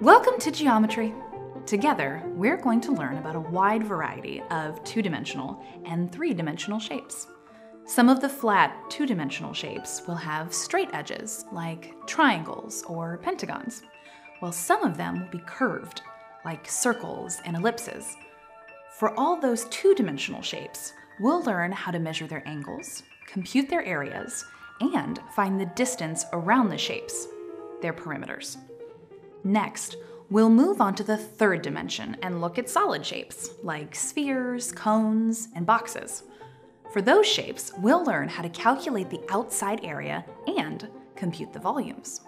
Welcome to Geometry. Together, we're going to learn about a wide variety of two-dimensional and three-dimensional shapes. Some of the flat two-dimensional shapes will have straight edges, like triangles or pentagons, while some of them will be curved, like circles and ellipses. For all those two-dimensional shapes, we'll learn how to measure their angles, compute their areas, and find the distance around the shapes, their perimeters. Next, we'll move on to the third dimension and look at solid shapes, like spheres, cones, and boxes. For those shapes, we'll learn how to calculate the outside area and compute the volumes.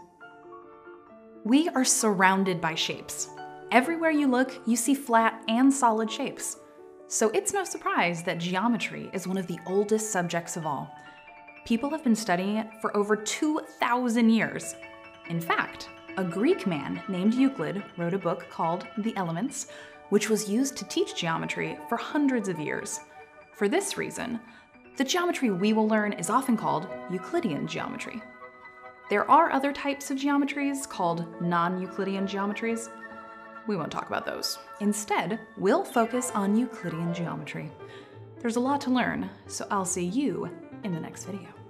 We are surrounded by shapes. Everywhere you look, you see flat and solid shapes. So it's no surprise that geometry is one of the oldest subjects of all. People have been studying it for over 2,000 years. In fact, a Greek man named Euclid wrote a book called The Elements, which was used to teach geometry for hundreds of years. For this reason, the geometry we will learn is often called Euclidean geometry. There are other types of geometries called non-Euclidean geometries. We won't talk about those. Instead, we'll focus on Euclidean geometry. There's a lot to learn, so I'll see you in the next video.